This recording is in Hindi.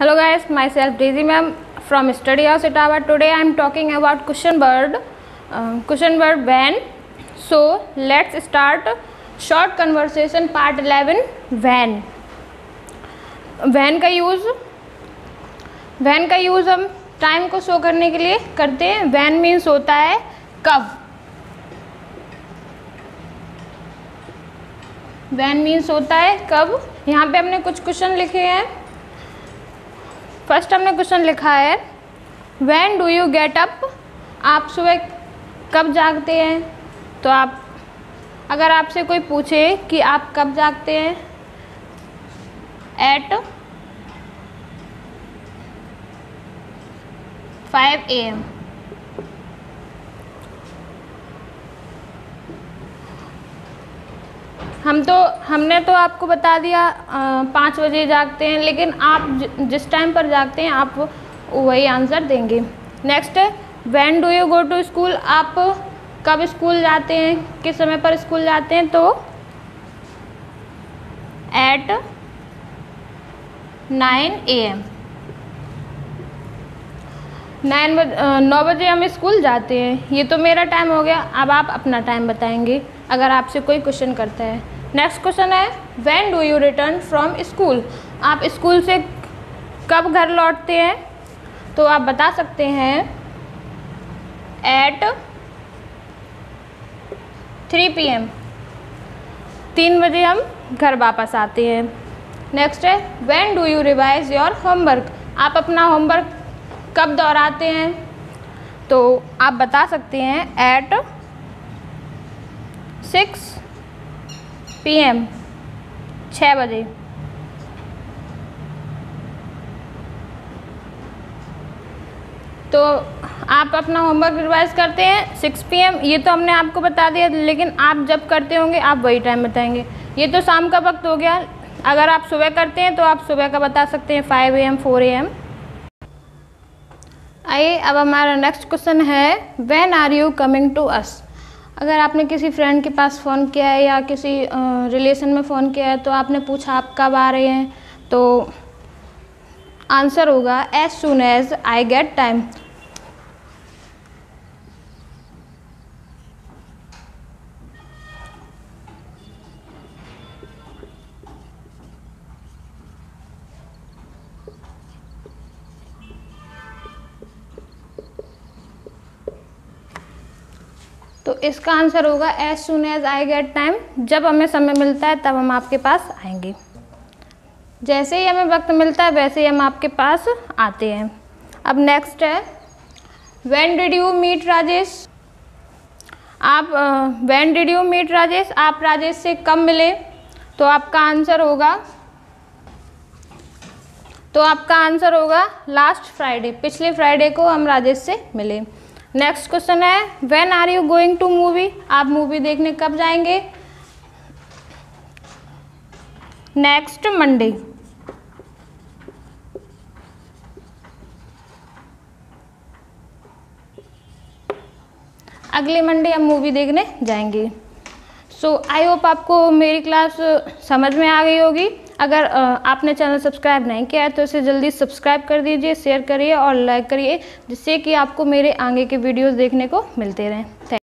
Hello guys myself DG ma'am from study of Etawah today I am talking about question word question word when so let's start short conversation part 11 when when का यूज़ वैन का यूज़ हम टाइम को शो करने के लिए करते हैं. वैन मीन्स होता है कब. वैन मीन्स होता है कब. यहाँ पे हमने कुछ क्वेश्चन लिखे हैं. फ़र्स्ट हमने क्वेश्चन लिखा है when do you get up आप सुबह कब जागते हैं? तो आप, अगर आपसे कोई पूछे कि आप कब जागते हैं एट फाइव ए एम हम तो हमने तो आपको बता दिया पाँच बजे जागते हैं लेकिन आप ज, जिस टाइम पर जागते हैं आप वही आंसर देंगे। Next when do you go to school आप कब स्कूल जाते हैं? किस समय पर स्कूल जाते हैं? तो eight nine A M nine बजे नौ बजे हम स्कूल जाते हैं। ये तो मेरा टाइम हो गया। अब आप अपना टाइम बताएँगे, अगर आपसे कोई क्वेश्चन करता है। नेक्स्ट क्वेश्चन है when do you return from school आप स्कूल से कब घर लौटते हैं? तो आप बता सकते हैं एट थ्री पी एम तीन बजे हम घर वापस आते हैं। नेक्स्ट है when do you revise your homework आप अपना होमवर्क कब दोहराते हैं? तो आप बता सकते हैं एट सिक्स पी एम छः बजे। तो आप अपना होमवर्क रिवाइज करते हैं सिक्स पी एम ये तो हमने आपको बता दिया, लेकिन आप जब करते होंगे, आप वही टाइम बताएँगे। ये तो शाम का वक्त हो गया, अगर आप सुबह करते हैं तो आप सुबह का बता सकते हैं five A M four A M आइए, अब हमारा नेक्स्ट क्वेश्चन है when are you coming to us अगर आपने किसी फ्रेंड के पास फ़ोन किया है या किसी रिलेशन में फ़ोन किया है तो आपने पूछा, आप कब आ रहे हैं? तो आंसर होगा as soon as I get time तो इसका आंसर होगा as soon as I get time जब हमें समय मिलता है, तब हम आपके पास आएँगे। जैसे ही हमें वक्त मिलता है, वैसे ही हम आपके पास आते हैं। अब नेक्स्ट है when did you meet Rajesh आप when did you meet Rajesh आप राजेश से कब मिले? तो आपका आंसर होगा तो आपका आंसर होगा लास्ट फ्राइडे पिछले फ्राइडे को हम राजेश से मिले। नेक्स्ट क्वेश्चन है when are you going to movie आप मूवी देखने कब जाएँगे? नेक्स्ट मंडे अगले मंडे हम मूवी देखने जाएँगे। सो आई होप आपको मेरी क्लास समझ में आ गई होगी। अगर आपने चैनल सब्सक्राइब नहीं किया है तो इसे जल्दी सब्सक्राइब कर दीजिए, शेयर करिए और लाइक करिए, जिससे कि आपको मेरे आगे के वीडियोज़ देखने को मिलते रहें।